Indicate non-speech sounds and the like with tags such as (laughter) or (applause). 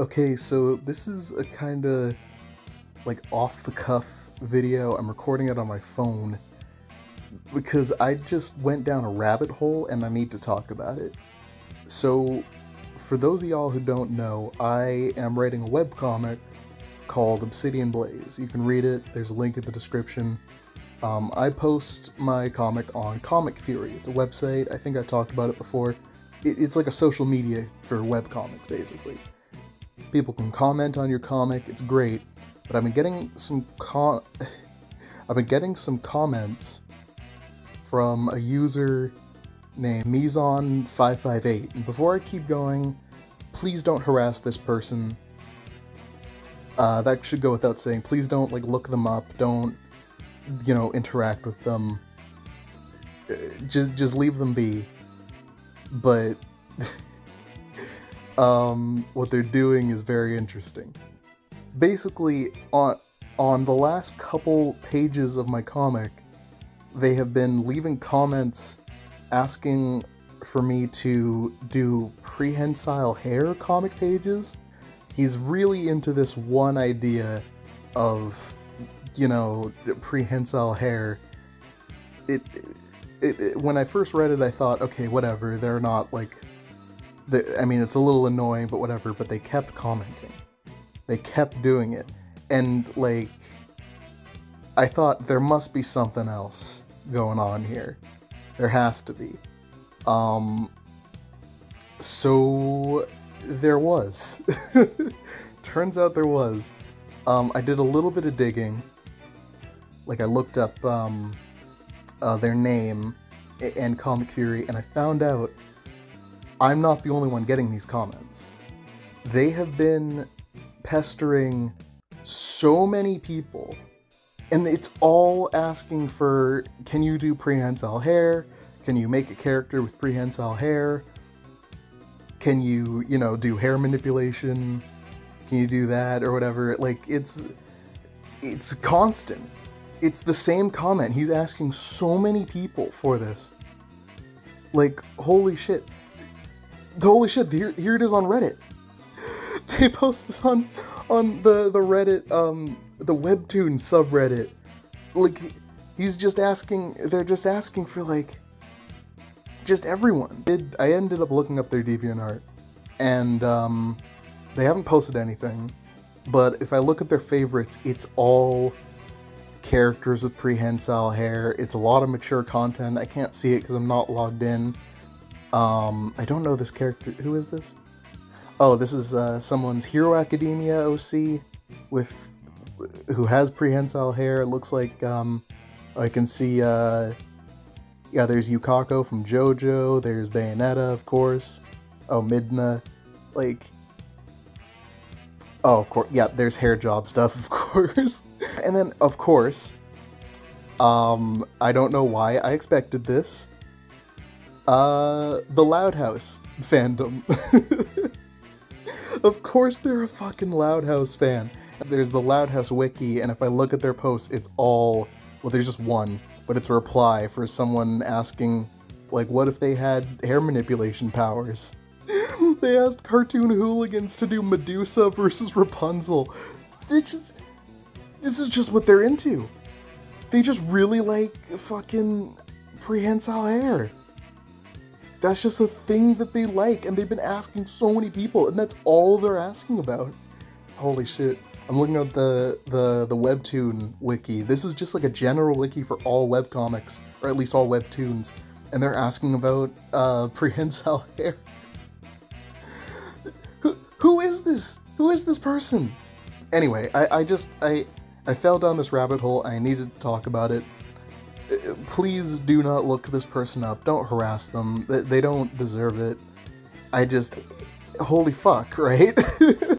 Okay, so this is a kind of like off the cuff video. I'm recording it on my phone because I just went down a rabbit hole and I need to talk about it. So, for those of y'all who don't know, I am writing a webcomic called Obsidian Blaze. You can read it, there's a link in the description. Um, I post my comic on ComicFury. It's a website, I think I talked about it before. It, it's like a social media for webcomics, basically. People can comment on your comic, it's great, but I've been getting some com- (laughs) I've been getting some comments from a user named mizann558. And before I keep going, please don't harass this person. Uh, that should go without saying. Please don't like look them up. Don't you know interact with them. Uh, Just just leave them be. But (laughs) um, what they're doing is very interesting. Basically, on on the last couple pages of my comic, they have been leaving comments asking for me to do prehensile hair comic pages. He's really into this one idea of, you know, prehensile hair. It, it, it when I first read it, I thought, okay, whatever. They're not like, they, I mean, it's a little annoying, but whatever. But they kept commenting. They kept doing it, and like, I thought there must be something else going on here. There has to be. Um, so there was. (laughs) Turns out there was. Um, I did a little bit of digging. Like I looked up um, uh, their name and ComicFury, and I found out I'm not the only one getting these comments. They have been pestering so many people and it's all asking for can you do prehensile hair? Can you make a character with prehensile hair? Can you you know do hair manipulation? Can you do that or whatever? Like it's it's constant. It's the same comment. He's asking so many people for this. Like holy shit holy shit here, here it is on reddit. (laughs) They posted on on the the reddit um the webtoon subreddit. Like he's just asking they're just asking for like just everyone. Did i ended up looking up their deviantart and um they haven't posted anything but if i look at their favorites it's all characters with prehensile hair. It's a lot of mature content. I can't see it because i'm not logged in um i don't know this character who is this Oh, this is uh, someone's Hero Academia OC with who has prehensile hair. It looks like um, I can see. Uh, yeah, there's Yukako from JoJo. There's Bayonetta, of course. Oh, Midna, like. Oh, of course. Yeah, there's hair job stuff, (laughs) of course. and then, of course, um, I don't know why I expected this. Uh, the Loud House fandom. (laughs) Of course they're a fucking Loud House fan. There's the Loud House wiki, and if I look at their posts, it's all well, there's just one, but it's a reply for someone asking, like, what if they had hair manipulation powers? (laughs) they asked cartoon hooligans to do Medusa versus Rapunzel. This is this is just what they're into. They just really like fucking prehensile hair that's just a thing that they like and they've been asking so many people and that's all they're asking about. Holy shit. I'm looking at the the the webtoon wiki. This is just like a general wiki for all webcomics or at least all webtoons and they're asking about uh (laughs) prehensile hair who, who is this? Who is this person? Anyway i i just i i fell down this rabbit hole. I needed to talk about it please do not look this person up. Don't harass them. They, don't deserve it. I just. Holy fuck, right? (laughs)